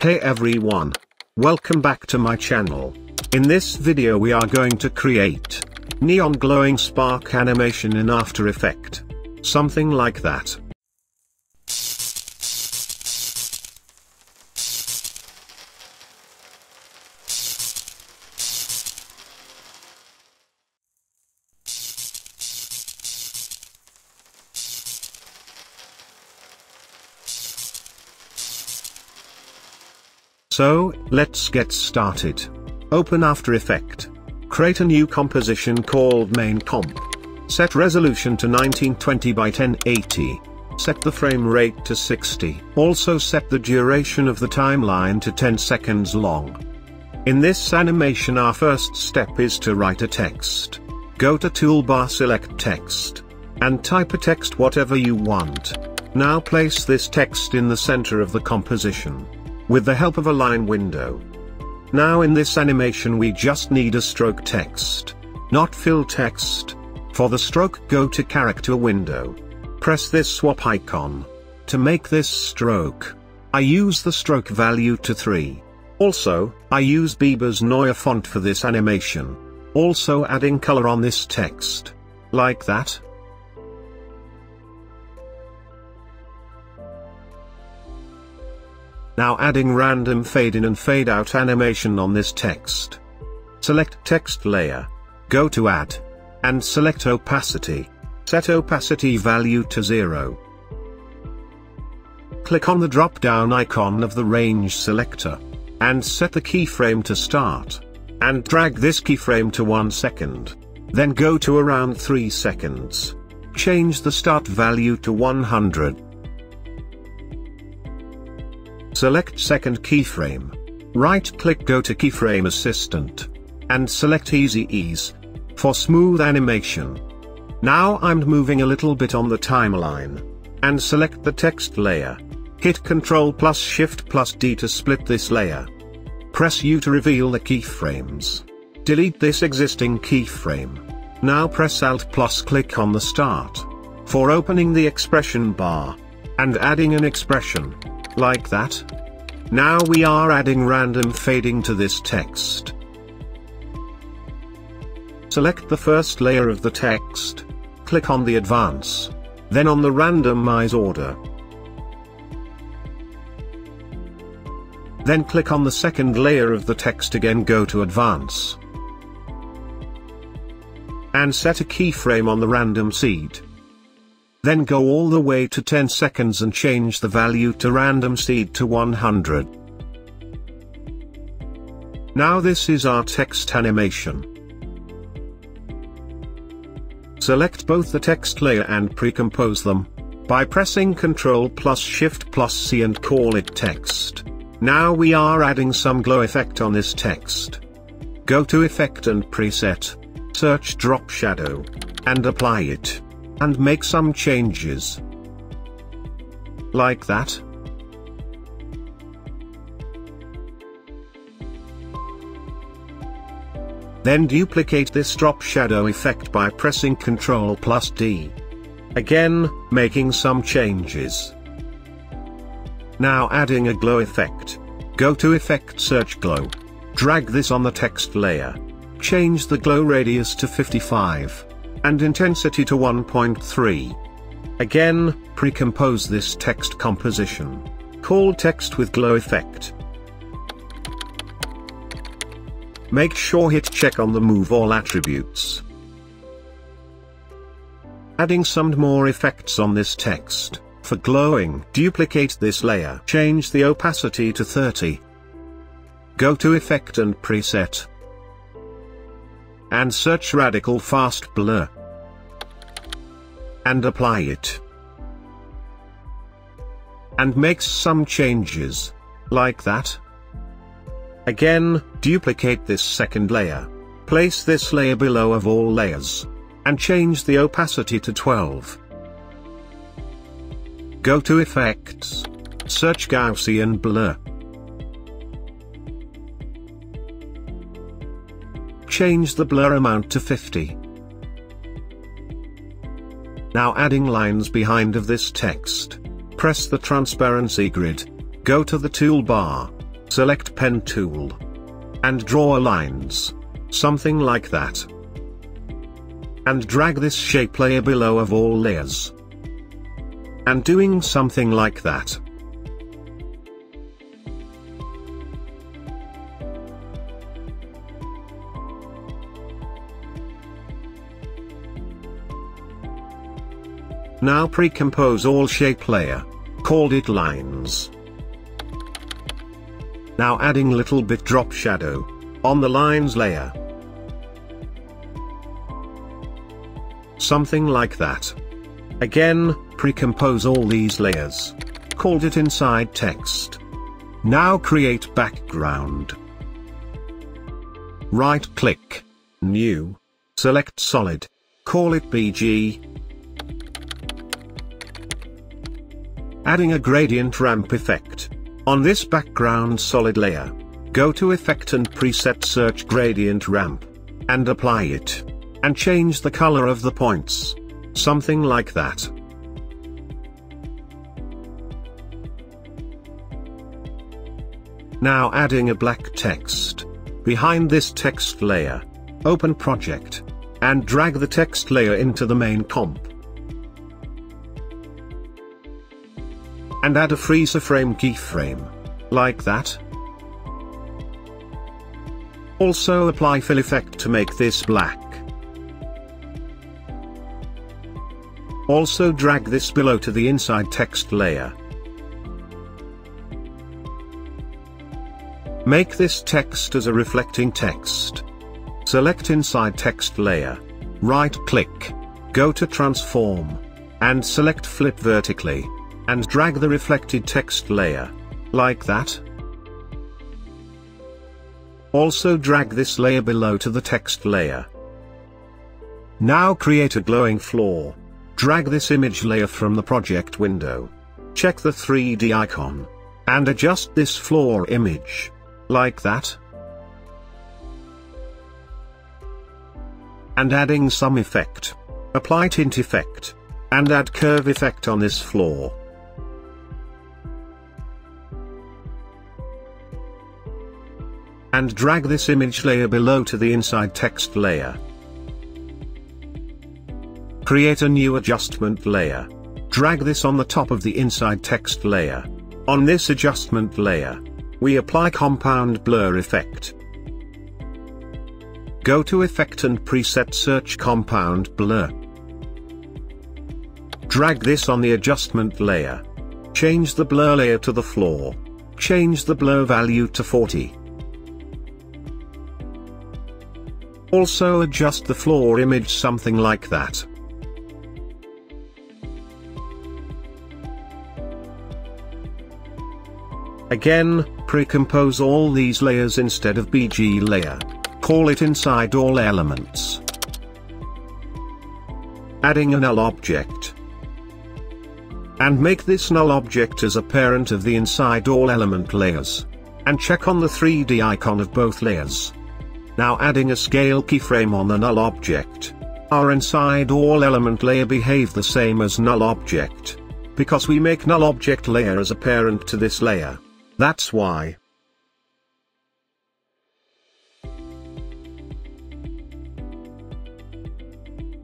Hey everyone. Welcome back to my channel. In this video we are going to create neon glowing spark animation in After Effect. Something like that. So, let's get started. Open After Effect. Create a new composition called Main Comp. Set resolution to 1920 by 1080. Set the frame rate to 60. Also set the duration of the timeline to 10 seconds long. In this animation our first step is to write a text. Go to toolbar select text. And type a text whatever you want. Now place this text in the center of the composition with the help of Align window. Now in this animation we just need a stroke text, not fill text. For the stroke go to character window. Press this swap icon. To make this stroke, I use the stroke value to 3. Also, I use Bebas Neue font for this animation. Also adding color on this text. Like that. Now adding random fade in and fade out animation on this text. Select text layer. Go to add. And select opacity. Set opacity value to 0. Click on the drop down icon of the range selector. And set the keyframe to start. And drag this keyframe to 1 second. Then go to around 3 seconds. Change the start value to 100. Select second keyframe. Right-click go to Keyframe Assistant. And select Easy Ease. For smooth animation. Now I'm moving a little bit on the timeline. And select the text layer. Hit Ctrl plus Shift plus D to split this layer. Press U to reveal the keyframes. Delete this existing keyframe. Now press Alt plus click on the start. For opening the expression bar. And adding an expression. Like that. Now we are adding random fading to this text. Select the first layer of the text. Click on the advance. Then on the randomize order. Then click on the second layer of the text again go to advance. And set a keyframe on the random seed. Then go all the way to 10 seconds and change the value to random seed to 100. Now this is our text animation. Select both the text layer and pre-compose them, by pressing Ctrl plus Shift plus C and call it text. Now we are adding some glow effect on this text. Go to Effect and Preset, search Drop Shadow, and apply it and make some changes. Like that. Then duplicate this drop shadow effect by pressing Ctrl plus D. Again, making some changes. Now adding a glow effect. Go to Effect Search Glow. Drag this on the text layer. Change the glow radius to 55 and intensity to 1.3. Again, pre-compose this text composition. Call text with glow effect. Make sure hit check on the move all attributes. Adding some more effects on this text. For glowing, duplicate this layer. Change the opacity to 30. Go to Effect and Preset and search Radial Fast Blur. And apply it. And makes some changes. Like that. Again, duplicate this second layer. Place this layer below of all layers. And change the opacity to 12. Go to Effects. Search Gaussian Blur. change the blur amount to 50. Now adding lines behind of this text. Press the transparency grid. Go to the toolbar. select pen tool. And draw lines. Something like that. And drag this shape layer below of all layers. And doing something like that. Now pre-compose all shape layer. Called it lines. Now adding little bit drop shadow. On the lines layer. Something like that. Again, pre-compose all these layers. Called it inside text. Now create background. Right click. New. Select solid. Call it BG. Adding a gradient ramp effect. On this background solid layer. Go to Effect and Preset Search Gradient Ramp. And apply it. And change the color of the points. Something like that. Now adding a black text. Behind this text layer. Open project. And drag the text layer into the main comp. And add a freeze frame keyframe. Like that. Also apply fill effect to make this black. Also drag this below to the inside text layer. Make this text as a reflecting text. Select inside text layer. Right click. Go to transform. And select flip vertically and drag the reflected text layer. Like that. Also drag this layer below to the text layer. Now create a glowing floor. Drag this image layer from the project window. Check the 3D icon. And adjust this floor image. Like that. And adding some effect. Apply tint effect. And add curve effect on this floor. And drag this image layer below to the inside text layer. Create a new adjustment layer. Drag this on the top of the inside text layer. On this adjustment layer, we apply compound blur effect. Go to Effect and Preset Search Compound Blur. Drag this on the adjustment layer. Change the blur layer to the floor. Change the blur value to 40. Also adjust the floor image something like that. Again, pre-compose all these layers instead of BG layer. Call it inside all elements. Adding a null object. And make this null object as a parent of the inside all element layers. And check on the 3D icon of both layers. Now adding a scale keyframe on the null object. Our inside all element layer behave the same as null object. Because we make null object layer as a parent to this layer. That's why.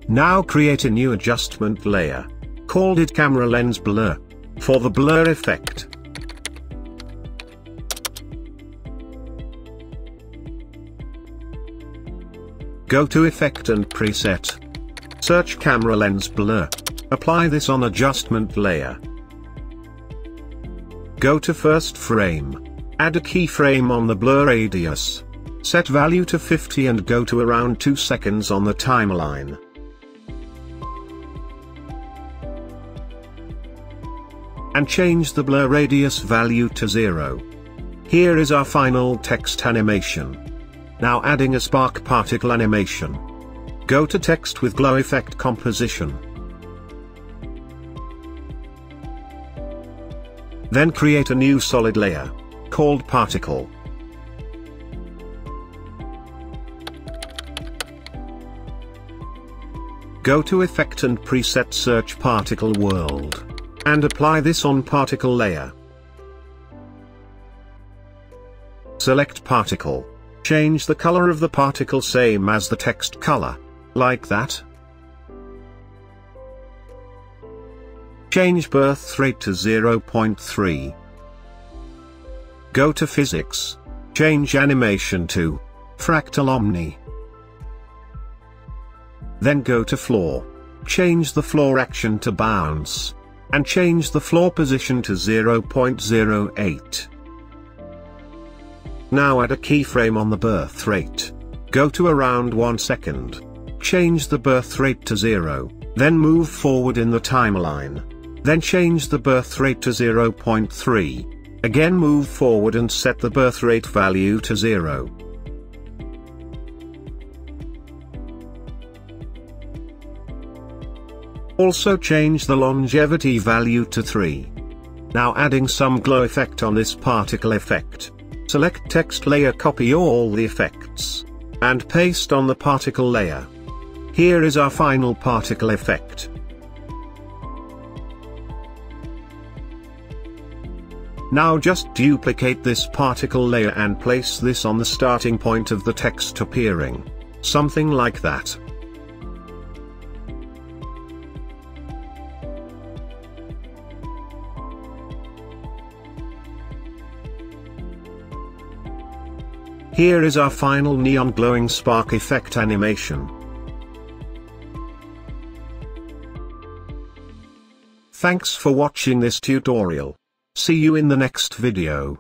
Now create a new adjustment layer. Called it camera lens blur. For the blur effect. Go to Effect and Preset. Search Camera Lens Blur. Apply this on adjustment layer. Go to first frame. Add a keyframe on the blur radius. Set value to 50 and go to around 2 seconds on the timeline. And change the blur radius value to 0. Here is our final text animation. Now adding a spark particle animation. Go to text with glow effect composition. Then create a new solid layer, called particle. Go to Effect and Preset Search Particle World. And apply this on particle layer. Select particle. Change the color of the particle same as the text color. Like that. Change birth rate to 0.3. Go to physics. Change animation to fractal omni. Then go to floor. Change the floor action to bounce. And change the floor position to 0.08. Now add a keyframe on the birth rate. Go to around 1 second. Change the birth rate to 0, then move forward in the timeline. Then change the birth rate to 0.3. Again move forward and set the birth rate value to 0. Also change the longevity value to 3. Now adding some glow effect on this particle effect. Select text layer copy all the effects. And paste on the particle layer. Here is our final particle effect. Now just duplicate this particle layer and place this on the starting point of the text appearing. Something like that. Here is our final neon glowing spark effect animation. Thanks for watching this tutorial. See you in the next video.